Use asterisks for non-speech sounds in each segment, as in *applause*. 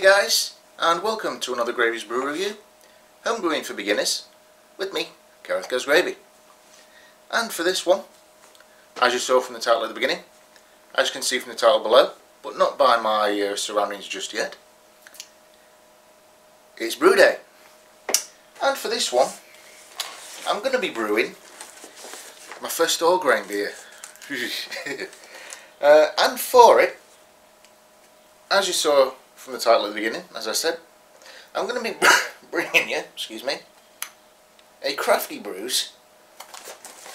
Hey guys, and welcome to another Gravey's Brew Review, home brewing for beginners, with me, Gareth Goes Gravy. And for this one, as you saw from the title at the beginning, as you can see from the title below, but not by my uh, surroundings just yet, it's brew day. And for this one, I'm going to be brewing my first all grain beer. *laughs* uh, and for it, as you saw from the title at the beginning, as I said, I'm going to be *coughs* bringing you, excuse me, a Crafty Brews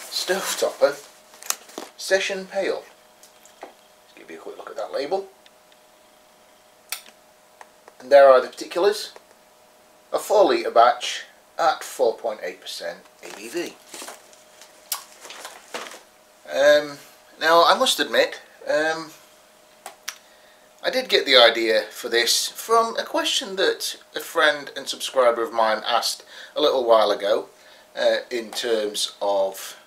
Stove Topper Session Pale. Let's give you a quick look at that label. And there are the particulars. A 4 litre batch at 4.8% ABV. Um, now I must admit, um, I did get the idea for this from a question that a friend and subscriber of mine asked a little while ago uh, in terms of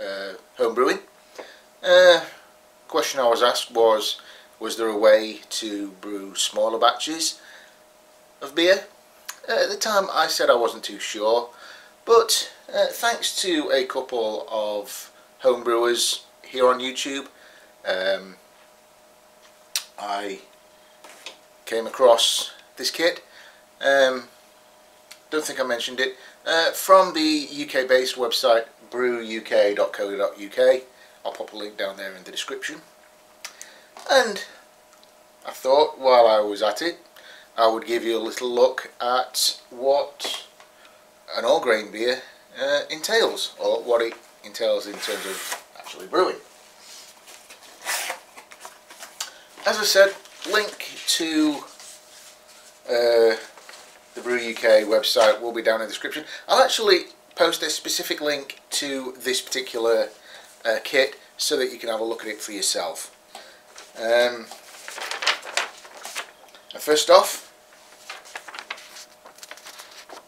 uh, home brewing. Uh, question I was asked was was there a way to brew smaller batches of beer? Uh, at the time I said I wasn't too sure but uh, thanks to a couple of homebrewers here on YouTube um, I came across this kit. Um, don't think I mentioned it. Uh, from the UK based website brewuk.co.uk. I'll pop a link down there in the description. And I thought while I was at it I would give you a little look at what an all grain beer uh, entails or what it entails in terms of actually brewing. As I said, link to uh, the Brew UK website will be down in the description. I'll actually post a specific link to this particular uh, kit so that you can have a look at it for yourself. Um, first off,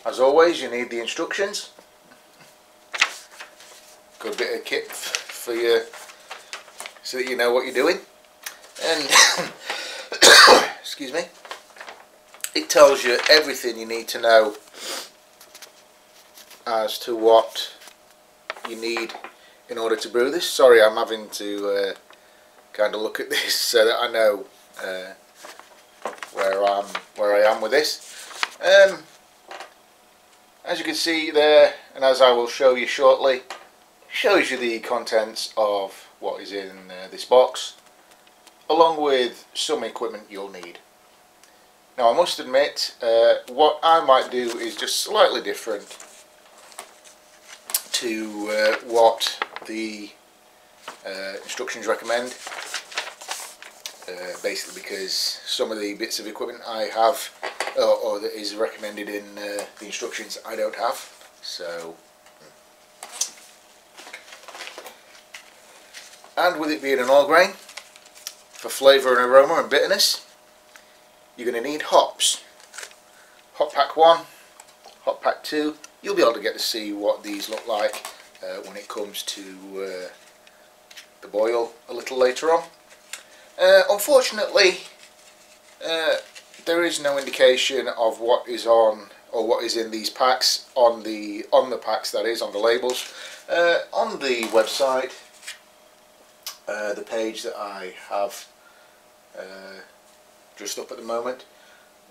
as always, you need the instructions. Good bit of kit for you so that you know what you're doing and *coughs* excuse me. It tells you everything you need to know as to what you need in order to brew this. Sorry I'm having to uh, kind of look at *laughs* this so that I know uh, where I'm where I am with this. Um, as you can see there and as I will show you shortly shows you the contents of what is in uh, this box along with some equipment you'll need. Now I must admit, uh, what I might do is just slightly different to uh, what the uh, instructions recommend. Uh, basically because some of the bits of equipment I have or, or that is recommended in uh, the instructions I don't have. So and with it being an all grain for flavour and aroma and bitterness, you're going to need hops. Hop pack 1, hop pack 2, you'll be able to get to see what these look like uh, when it comes to uh, the boil a little later on. Uh, unfortunately, uh, there is no indication of what is on or what is in these packs on the on the packs that is on the labels. Uh, on the website, uh, the page that I have uh, dressed up at the moment.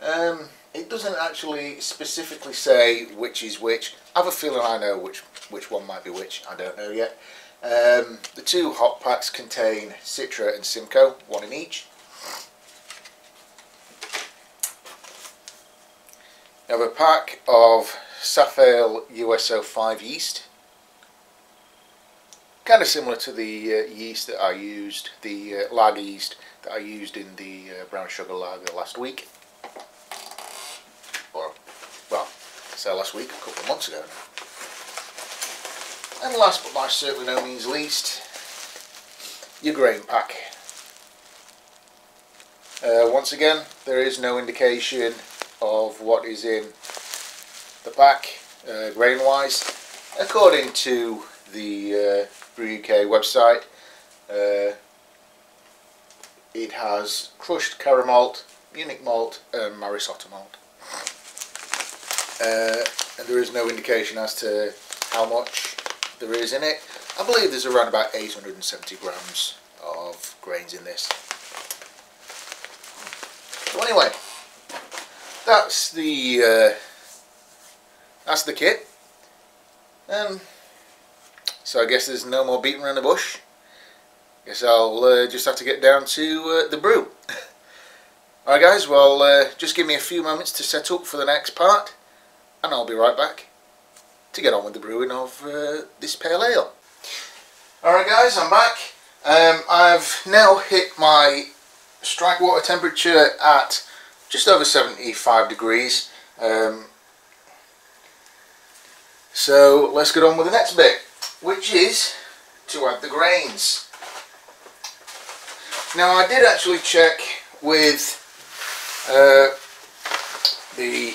Um, it doesn't actually specifically say which is which. I have a feeling I know which which one might be which. I don't know yet. Um, the two hop packs contain Citra and Simcoe, one in each. You have a pack of Safale US-05 yeast. Kind of similar to the uh, yeast that I used, the uh, yeast that I used in the uh, brown sugar lager last week. Or, well, say last week, a couple of months ago And last but by certainly no means least, your grain pack. Uh, once again, there is no indication of what is in the pack, uh, grain-wise. According to the uh, Brew UK website, uh, it has crushed caramel, Munich malt and Maris Otter malt. Uh, and there is no indication as to how much there is in it. I believe there's around about 870 grams of grains in this. So anyway, that's the uh, that's the kit. Um, so I guess there's no more beating around the bush. Guess I'll uh, just have to get down to uh, the brew. *laughs* Alright guys, well uh, just give me a few moments to set up for the next part and I'll be right back to get on with the brewing of uh, this pale ale. Alright guys, I'm back. Um, I've now hit my strike water temperature at just over 75 degrees. Um, so let's get on with the next bit, which is to add the grains. Now I did actually check with uh, the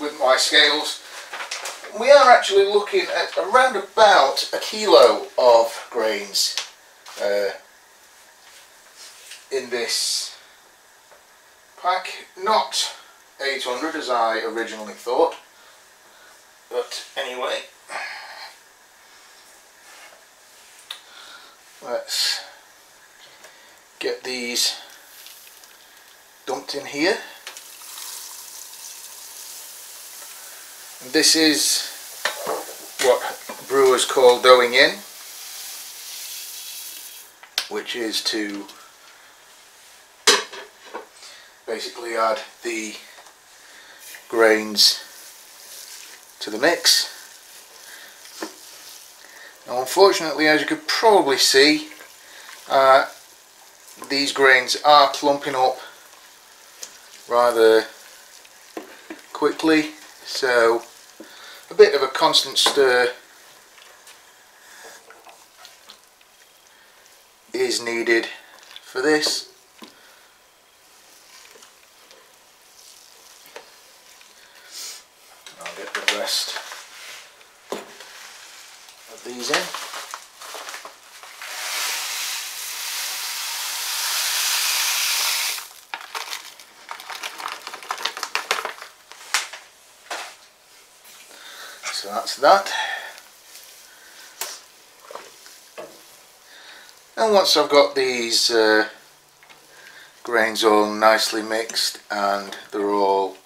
with my scales. We are actually looking at around about a kilo of grains uh, in this pack. Not 800 as I originally thought, but anyway. Let's get these dumped in here. And this is what brewers call doughing in, which is to basically add the grains to the mix. Now unfortunately as you could probably see uh, these grains are clumping up rather quickly. So a bit of a constant stir is needed for this. I'll get the rest of these in so that's that. And once I've got these uh, grains all nicely mixed and they're all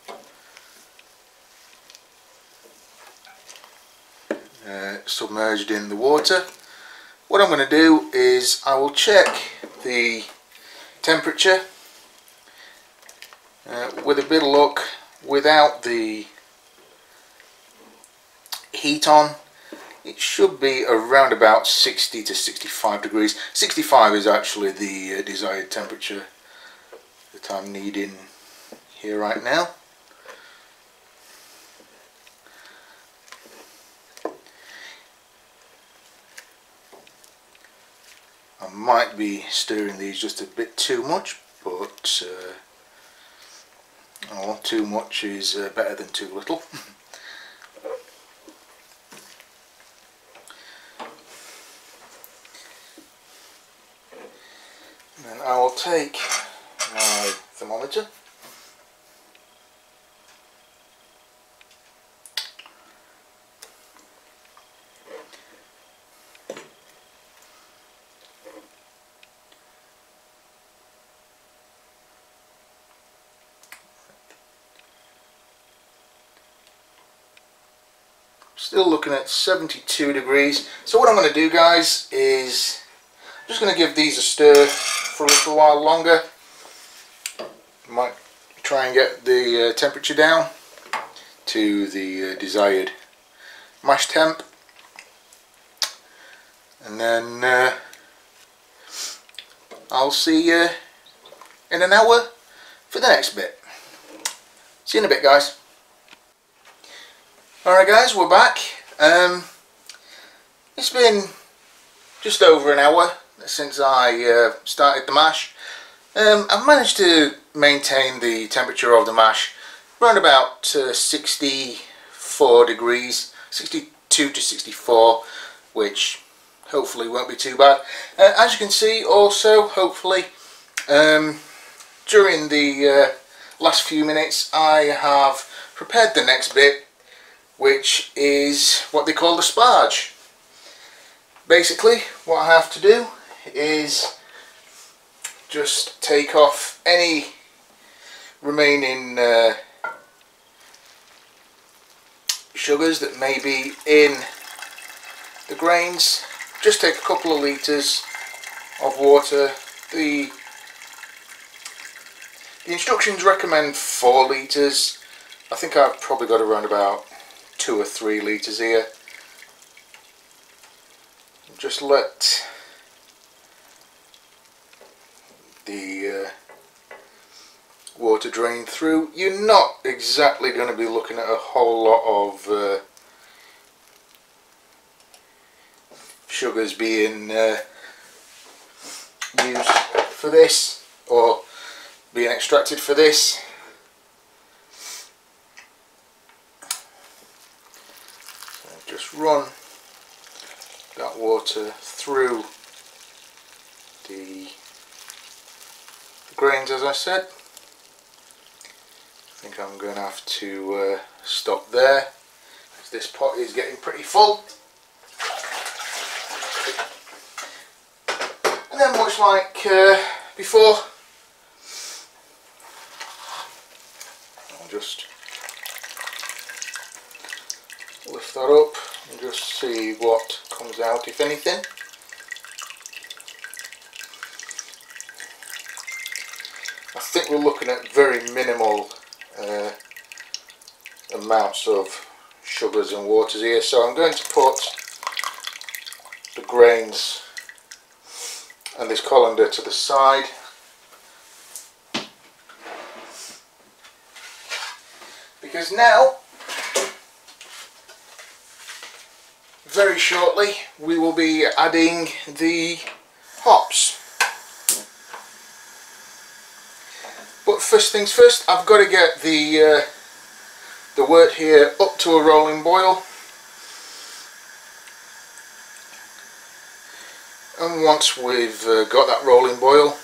uh, submerged in the water what I'm going to do is I will check the temperature uh, with a bit of luck without the heat on. It should be around about 60 to 65 degrees. 65 is actually the uh, desired temperature that I'm needing here right now. I might be stirring these just a bit too much but uh, oh, too much is uh, better than too little *laughs* I will take my thermometer. Still looking at 72 degrees. So what I'm going to do guys is just going to give these a stir for a little while longer. Might try and get the uh, temperature down to the uh, desired mash temp and then uh, I'll see you in an hour for the next bit. See you in a bit guys. Alright guys, we're back. Um, it's been just over an hour since I uh, started the mash. Um, I've managed to maintain the temperature of the mash around about uh, 64 degrees, 62 to 64, which hopefully won't be too bad. Uh, as you can see also, hopefully, um, during the uh, last few minutes I have prepared the next bit which is what they call the sparge. Basically what I have to do is just take off any remaining uh, sugars that may be in the grains. Just take a couple of litres of water. The the instructions recommend 4 litres I think I've probably got around about 2 or 3 litres here. Just let the uh, water drain through. You're not exactly going to be looking at a whole lot of uh, sugars being uh, used for this or being extracted for this. So just run that water through the, grains as I said I'm going to have to uh, stop there because this pot is getting pretty full. And then much like uh, before, I'll just lift that up and just see what comes out if anything. I think we're looking at very minimal uh, amounts of sugars and waters here. So I'm going to put the grains and this colander to the side. Because now very shortly we will be adding the hops first things first, I've got to get the uh, the wort here up to a rolling boil. And once we've uh, got that rolling boil,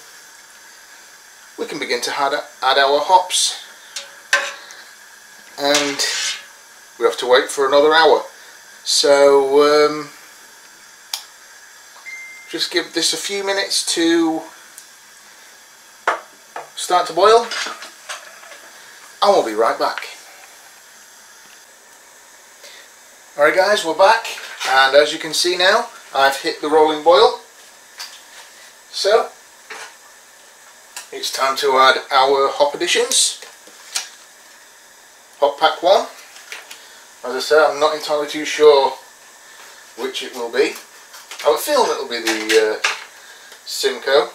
we can begin to add, add our hops. And we have to wait for another hour. So um, just give this a few minutes to start to boil and we'll be right back. Alright guys, we're back and as you can see now I've hit the rolling boil. So it's time to add our hop additions. Hop pack 1 as I said I'm not entirely too sure which it will be. I would feel it will be the uh, Simcoe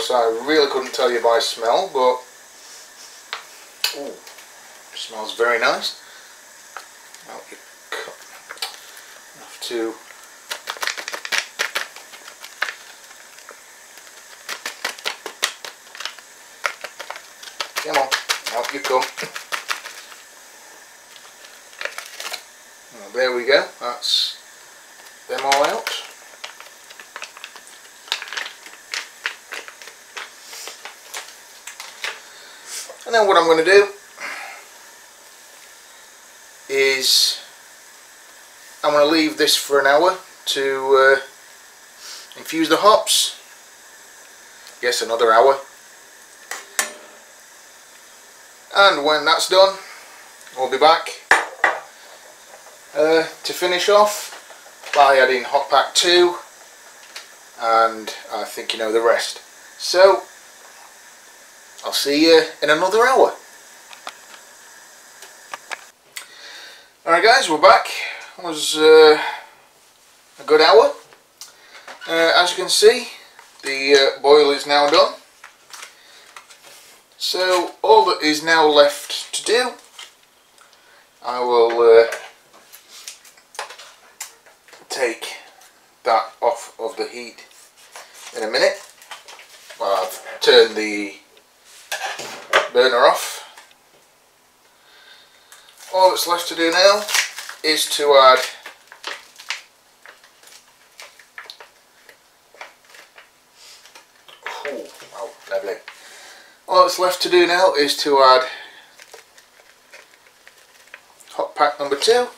course I really couldn't tell you by smell but ooh, smells very nice. Well, you have to come on out you come. *laughs* Well, there we go. That's them all out And then what I'm going to do is I'm going to leave this for an hour to uh, infuse the hops. Yes, another hour. And when that's done, we'll be back uh, to finish off by adding hop pack 2 and I think you know the rest. So I'll see you in another hour. Alright guys, we're back. It was uh, a good hour. Uh, as you can see, the uh, boil is now done. So all that is now left to do, I will uh, take that off of the heat in a minute. Well, I've turned the burner off. All that's left to do now is to add Oh, lovely. All that's left to do now is to add hop pack number two.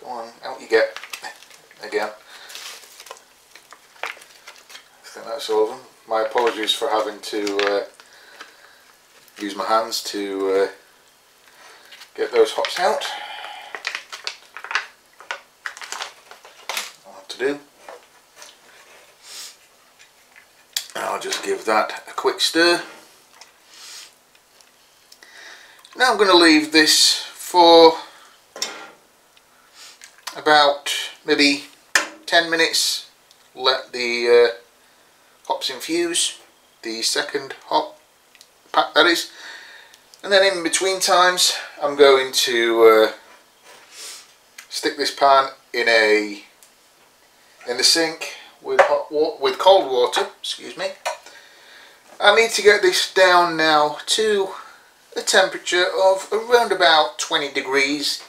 Go on, out you get. Again. I think that's all of them. My apologies for having to uh, use my hands to uh, get those hops out. What to do. I'll just give that a quick stir. Now I'm going to leave this for about maybe 10 minutes. Let the uh, hops infuse, the second hop pack that is. And then in between times I'm going to uh, stick this pan in a in the sink with hot water, with cold water, excuse me. I need to get this down now to a temperature of around about 20 degrees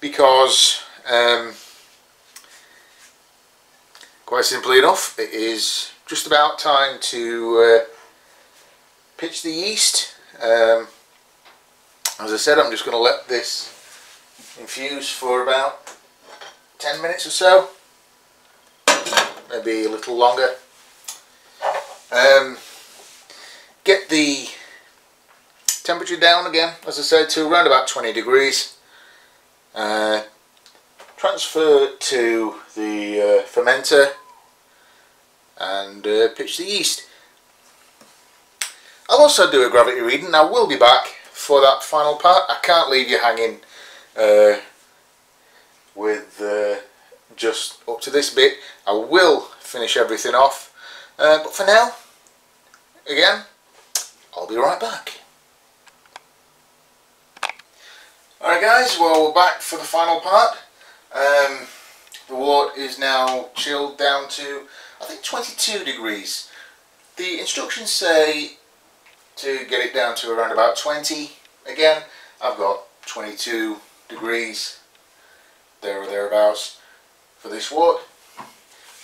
because um, quite simply enough it is just about time to uh, pitch the yeast. Um, as I said I'm just going to let this infuse for about 10 minutes or so. Maybe a little longer. Um, get the temperature down again as I said to around about 20 degrees. Uh, transfer to the uh, fermenter and uh, pitch the yeast. I'll also do a gravity reading. I will be back for that final part. I can't leave you hanging uh, with uh, just up to this bit. I will finish everything off. Uh, but for now again I'll be right back. Alright guys, well we're back for the final part. Um, the wort is now chilled down to I think 22 degrees. The instructions say to get it down to around about 20. Again, I've got 22 degrees there or thereabouts for this wort.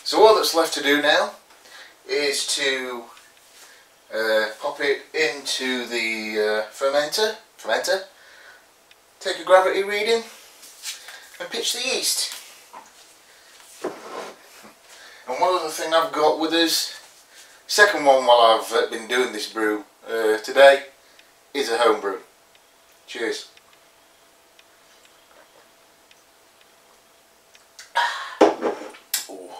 So all that's left to do now is to uh, pop it into the uh, fermenter, fermenter take a gravity reading and pitch the yeast. And one other thing I've got with us, second one while I've uh, been doing this brew uh, today, is a home brew. Cheers. Ooh,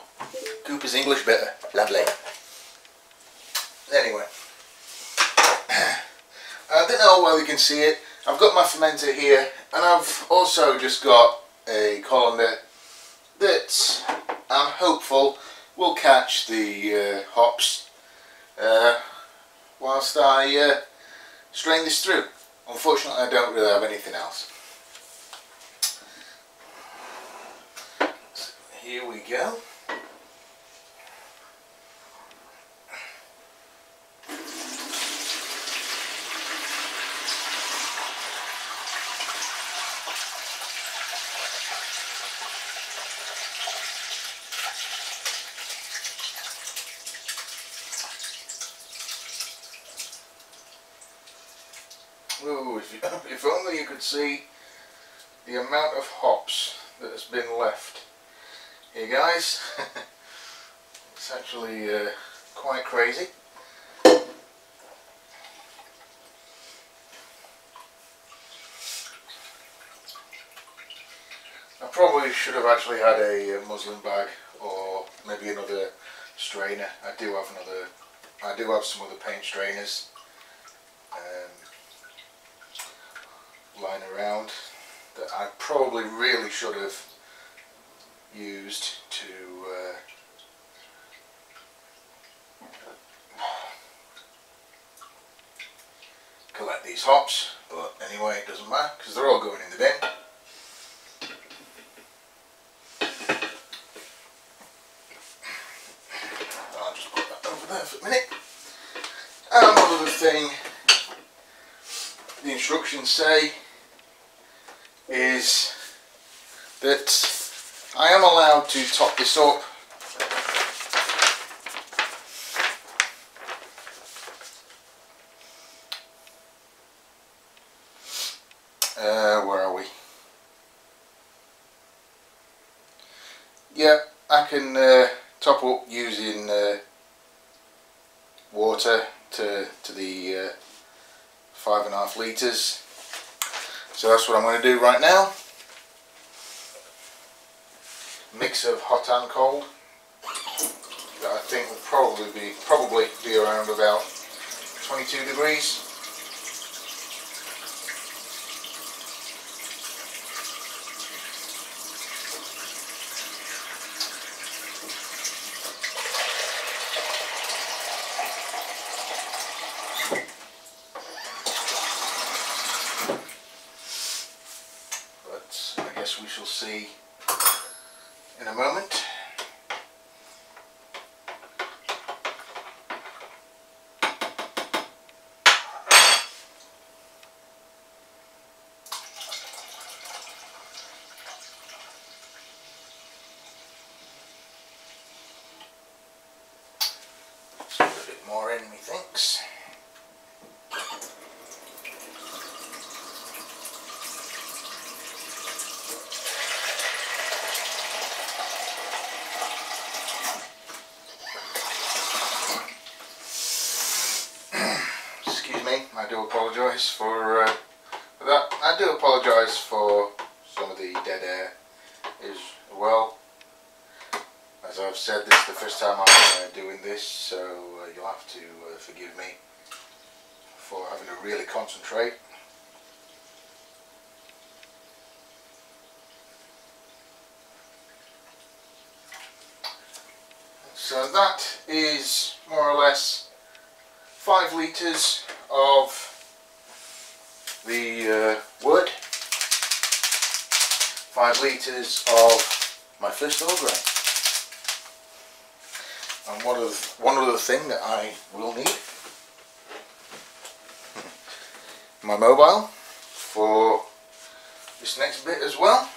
Cooper's English bitter, lovely. Anyway, *coughs* I don't know whether you can see it, I've got my fermenter here and I've also just got a colander that I'm hopeful will catch the uh, hops uh, whilst I uh, strain this through. Unfortunately I don't really have anything else. So here we go. Ooh, if, you, you could see the amount of hops that has been left. Here guys, *laughs* it's actually uh, quite crazy. I probably should have actually had a, a muslin bag or maybe another strainer. I do have another, I do have some other paint strainers. Um, lying around that I probably really should have used to uh, collect these hops. But anyway it doesn't matter because they're all going in the bin. I'll just put that over there for a minute. And one other thing the instructions say is that I am allowed to top this up. Uh, where are we? Yeah I can uh, top up using uh, water to, to the uh, five and a half litres so that's what I'm going to do right now. Mix of hot and cold. That I think will probably be probably be around about 22 degrees. we shall see in a moment. a bit more in, methinks. I do apologise for, uh, that. I do apologise for some of the dead air as well. As I've said, this is the first time I'm uh, doing this, so uh, you'll have to uh, forgive me for having to really concentrate. So that is more or less 5 litres of the uh, wort, 5 litres of my first all grain. And one of one other thing that I will need, *laughs* my mobile for this next bit as well.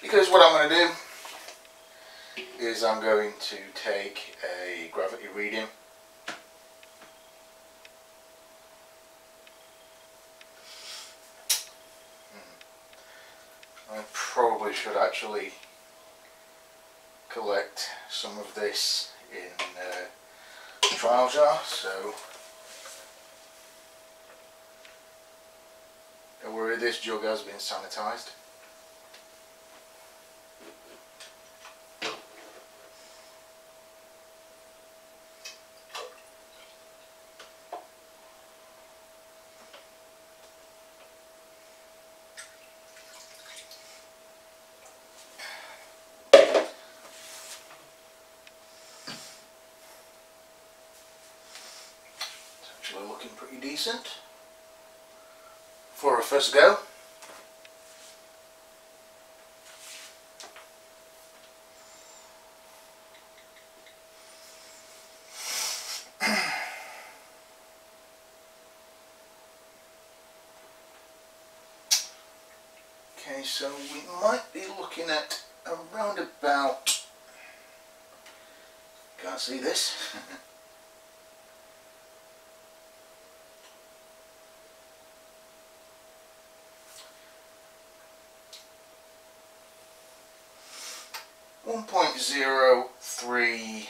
Because what I'm going to do is I'm going to take a gravity reading hmm. I probably should actually collect some of this in a trial jar so. Don't worry this jug has been sanitized actually looking pretty decent for a first go. okay, so we might be looking at around about, can't see this, *laughs* one point zero three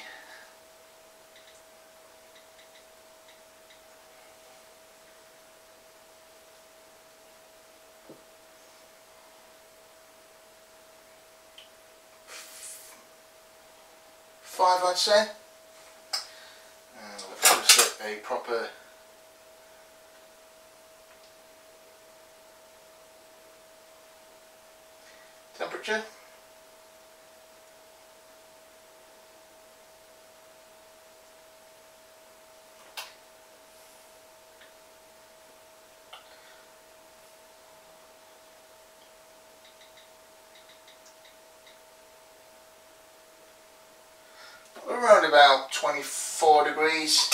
five I'd say. And let's set a proper temperature around about 24 degrees.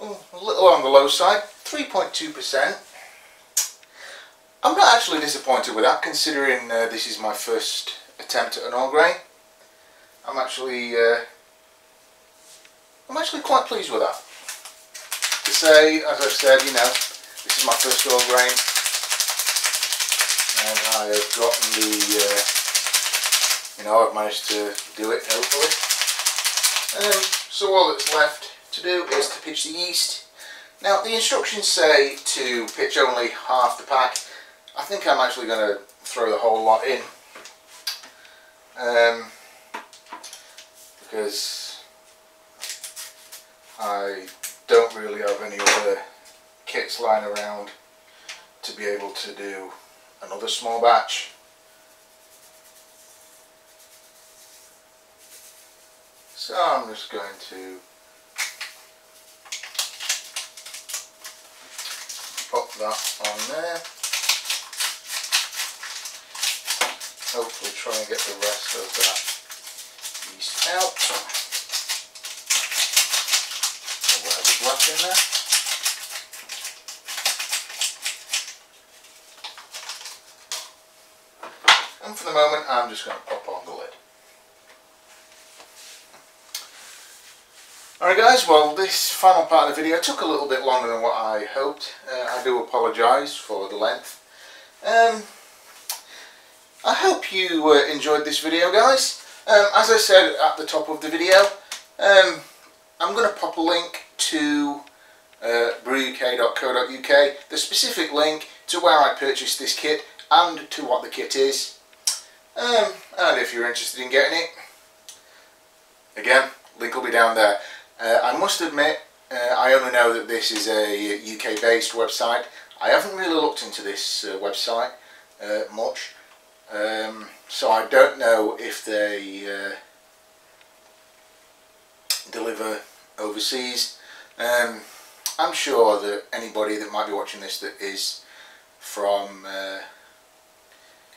Oh, a little on the low side, 3.2%. I'm not actually disappointed with that considering uh, this is my first attempt at an all grain. I'm actually uh, I'm actually quite pleased with that. to say, as I've said, you know, this is my first all grain and I have gotten the, uh, you know, I've managed to do it hopefully. Um, so all that's left to do is to pitch the yeast. Now the instructions say to pitch only half the pack. I think I'm actually going to throw the whole lot in. Um, because I don't really have any other kits lying around to be able to do another small batch. So I'm just going to pop that on there. Hopefully try and get the rest of that yeast out. Or whatever's left in there. And for the moment I'm just going to pop on the lid. Alright guys, well this final part of the video took a little bit longer than what I hoped. Uh, I do apologise for the length. Um, I hope you uh, enjoyed this video guys. Um, as I said at the top of the video, um, I'm going to pop a link to uh, brewuk.co.uk, the specific link to where I purchased this kit and to what the kit is. Um, and if you're interested in getting it, again, link will be down there. Uh, I must admit, uh, I only know that this is a UK based website. I haven't really looked into this uh, website uh, much, um, so I don't know if they uh, deliver overseas. Um, I'm sure that anybody that might be watching this that is from uh,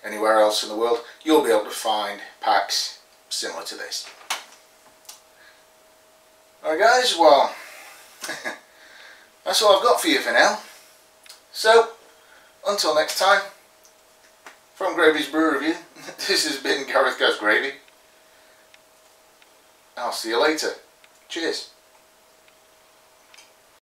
anywhere else in the world, you'll be able to find packs similar to this. Alright guys, well, *laughs* that's all I've got for you for now. So, until next time, from Gravey's Brew Review, *laughs* this has been Gareth Goes Gravy. I'll see you later. Cheers.